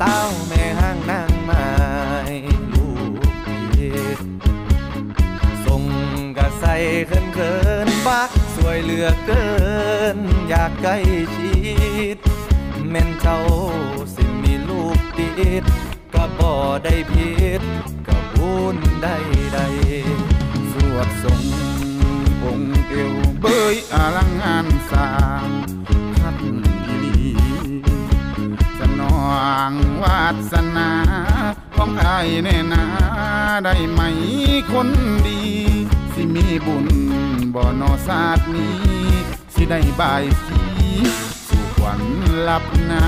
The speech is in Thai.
สาแม่ห้างนางไม้ลูกเฮ็ดส่งกระใสเขินเขินบักสวยเหลือเกิน อยากใกล้ชิดแม่นเจ้าสิมีลูกติดก็บ่ได้ผิดก็บุญได้ใดสวดทรงองค์เอวเบยอลังงานางวาสนาของอายแน่นาได้ไหมคนดี สิมีบุญบ่นอศาสตร์นี้ สิได้บายสีสู่ขวัญลับนา